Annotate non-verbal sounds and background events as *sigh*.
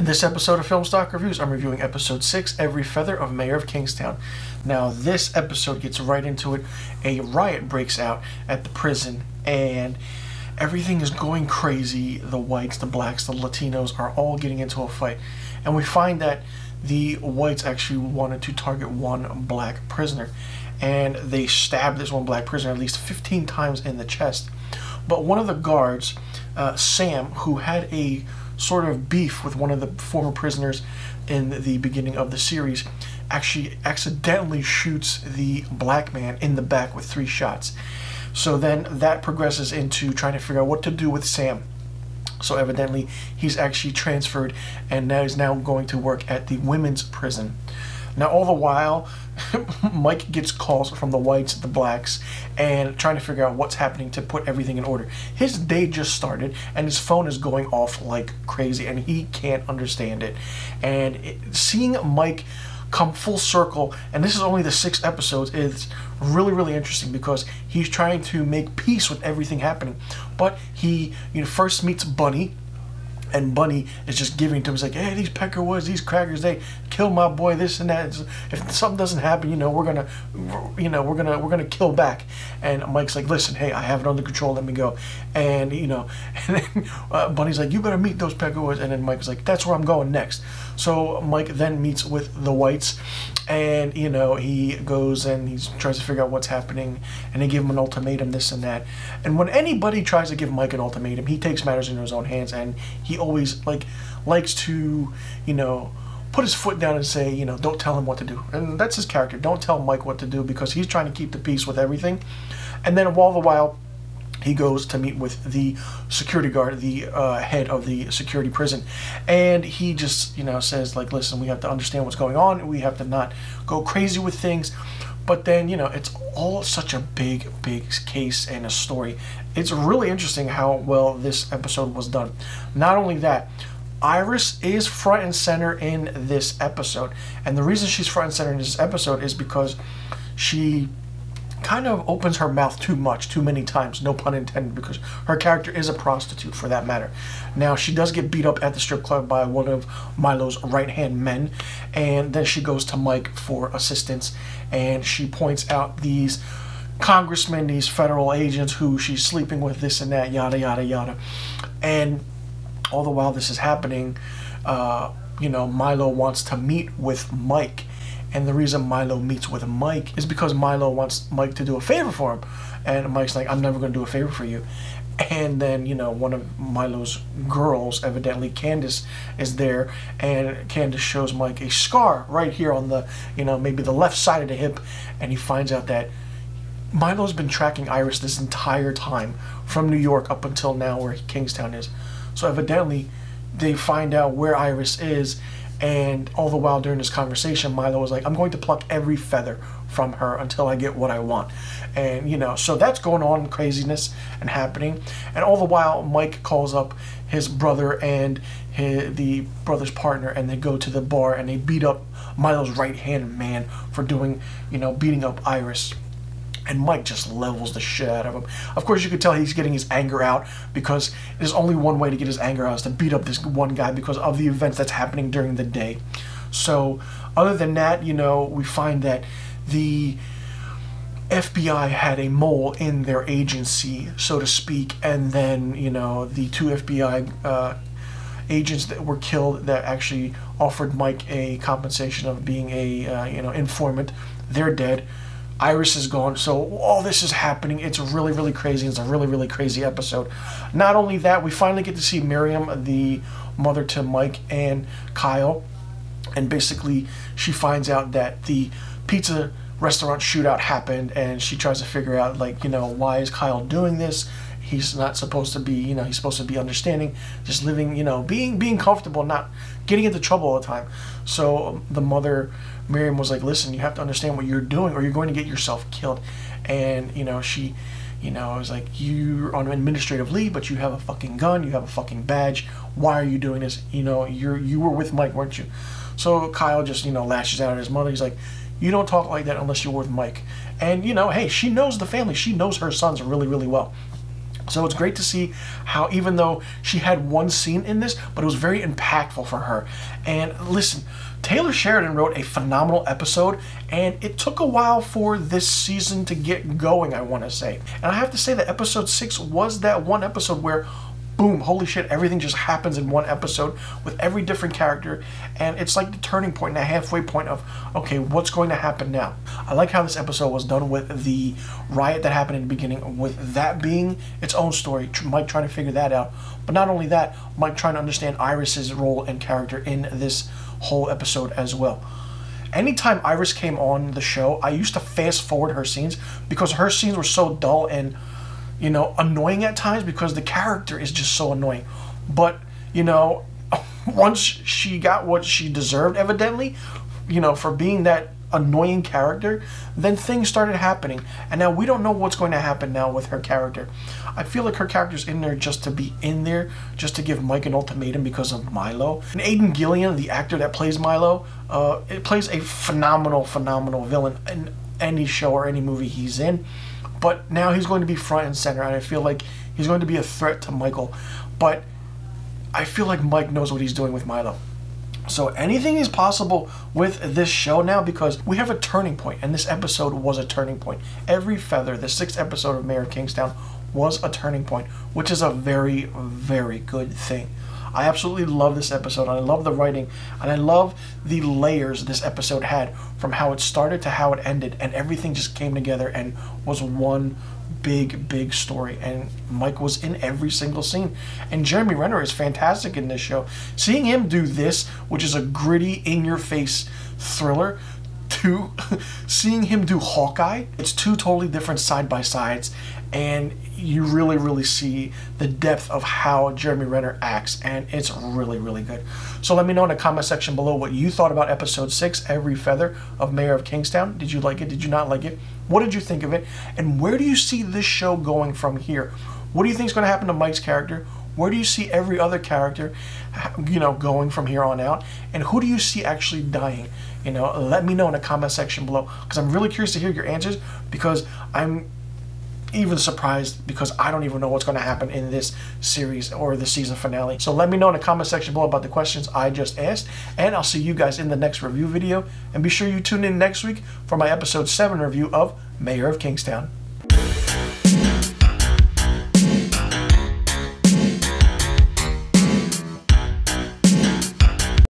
In this episode of Film Stock Reviews, I'm reviewing episode 6, Every Feather of Mayor of Kingstown. Now, this episode gets right into it. A riot breaks out at the prison, and everything is going crazy. The whites, the blacks, the Latinos are all getting into a fight. And we find that the whites actually wanted to target one black prisoner. And they stabbed this one black prisoner at least 15 times in the chest. But one of the guards, uh, Sam, who had a sort of beef with one of the former prisoners in the beginning of the series, actually accidentally shoots the black man in the back with three shots. So then that progresses into trying to figure out what to do with Sam. So evidently he's actually transferred and now he's now going to work at the women's prison. Now all the while, *laughs* Mike gets calls from the whites, the blacks, and trying to figure out what's happening to put everything in order. His day just started, and his phone is going off like crazy, and he can't understand it. And it, seeing Mike come full circle, and this is only the six episodes, is really, really interesting because he's trying to make peace with everything happening. But he, you know, first meets Bunny, and Bunny is just giving to him. He's like, hey, these Peckerwoods, these crackers, they kill my boy, this and that. If something doesn't happen, you know, we're gonna, you know, we're gonna, we're gonna kill back. And Mike's like, listen, hey, I have it under control. Let me go. And you know, *laughs* and then uh, Bunny's like, you better meet those Peckerwoods. And then Mike's like, that's where I'm going next. So Mike then meets with the whites, and you know, he goes and he tries to figure out what's happening, and they give him an ultimatum, this and that. And when anybody tries to give Mike an ultimatum, he takes matters into his own hands, and he always like likes to, you know, put his foot down and say, you know, don't tell him what to do. And that's his character. Don't tell Mike what to do because he's trying to keep the peace with everything. And then all the while, he goes to meet with the security guard, the uh, head of the security prison, and he just, you know, says like, "Listen, we have to understand what's going on. We have to not go crazy with things." But then, you know, it's all such a big, big case and a story. It's really interesting how well this episode was done. Not only that, Iris is front and center in this episode. And the reason she's front and center in this episode is because she kind of opens her mouth too much, too many times, no pun intended, because her character is a prostitute for that matter. Now, she does get beat up at the strip club by one of Milo's right hand men, and then she goes to Mike for assistance, and she points out these congressmen, these federal agents who she's sleeping with, this and that, yada, yada, yada. And all the while this is happening, uh, you know, Milo wants to meet with Mike. And the reason Milo meets with Mike is because Milo wants Mike to do a favor for him. And Mike's like, I'm never going to do a favor for you. And then, you know, one of Milo's girls, evidently Candace, is there. And Candace shows Mike a scar right here on the, you know, maybe the left side of the hip. And he finds out that Milo's been tracking Iris this entire time from New York up until now where Kingstown is. So evidently, they find out where Iris is, and all the while during this conversation, Milo was like, I'm going to pluck every feather from her until I get what I want. And, you know, so that's going on, craziness and happening. And all the while, Mike calls up his brother and his, the brother's partner, and they go to the bar and they beat up Milo's right hand man for doing, you know, beating up Iris and Mike just levels the shit out of him. Of course, you could tell he's getting his anger out because there's only one way to get his anger out is to beat up this one guy because of the events that's happening during the day. So, other than that, you know, we find that the FBI had a mole in their agency, so to speak, and then, you know, the two FBI uh, agents that were killed that actually offered Mike a compensation of being a, uh, you know, informant, they're dead. Iris is gone. So all this is happening. It's really, really crazy. It's a really, really crazy episode. Not only that, we finally get to see Miriam, the mother to Mike and Kyle. And basically, she finds out that the pizza restaurant shootout happened and she tries to figure out, like, you know, why is Kyle doing this? He's not supposed to be, you know, he's supposed to be understanding, just living, you know, being being comfortable, not getting into trouble all the time. So um, the mother Miriam was like, listen, you have to understand what you're doing or you're going to get yourself killed. And, you know, she, you know, I was like, you're on administrative leave, but you have a fucking gun, you have a fucking badge. Why are you doing this? You know, you're, you were with Mike, weren't you? So Kyle just, you know, lashes out at his mother. He's like, you don't talk like that unless you're with Mike. And, you know, hey, she knows the family. She knows her sons really, really well. So it's great to see how, even though she had one scene in this, but it was very impactful for her. And listen, Taylor Sheridan wrote a phenomenal episode, and it took a while for this season to get going, I want to say. And I have to say that episode 6 was that one episode where boom, holy shit, everything just happens in one episode with every different character, and it's like the turning point and the halfway point of, okay, what's going to happen now? I like how this episode was done with the riot that happened in the beginning, with that being its own story, Mike trying to figure that out. But not only that, Mike trying to understand Iris's role and character in this whole episode as well anytime Iris came on the show, I used to fast forward her scenes because her scenes were so dull and you know, annoying at times because the character is just so annoying. But, you know, *laughs* once she got what she deserved, evidently, you know, for being that annoying character, then things started happening. And now we don't know what's going to happen now with her character. I feel like her character's in there just to be in there, just to give Mike an ultimatum because of Milo. And Aidan Gillen, the actor that plays Milo, uh, it plays a phenomenal, phenomenal villain in any show or any movie he's in. But now he's going to be front and center, and I feel like he's going to be a threat to Michael. But I feel like Mike knows what he's doing with Milo. So anything is possible with this show now because we have a turning point, and this episode was a turning point. Every feather, the sixth episode of Mayor of Kingstown, was a turning point, which is a very, very good thing. I absolutely love this episode. I love the writing, and I love the layers this episode had from how it started to how it ended, and everything just came together and was one big, big story. And Mike was in every single scene. And Jeremy Renner is fantastic in this show. Seeing him do this, which is a gritty, in your face thriller, to *laughs* seeing him do Hawkeye, it's two totally different side by sides. And you really, really see the depth of how Jeremy Renner acts, and it's really, really good. So let me know in the comment section below what you thought about episode 6, Every Feather of Mayor of Kingstown. Did you like it? Did you not like it? What did you think of it? And where do you see this show going from here? What do you think is going to happen to Mike's character? Where do you see every other character, you know, going from here on out? And who do you see actually dying? You know, let me know in the comment section below because I'm really curious to hear your answers because I'm even surprised because I don't even know what's going to happen in this series or the season finale. So let me know in the comment section below about the questions I just asked, and I'll see you guys in the next review video. And be sure you tune in next week for my episode 7 review of Mayor of Kingstown.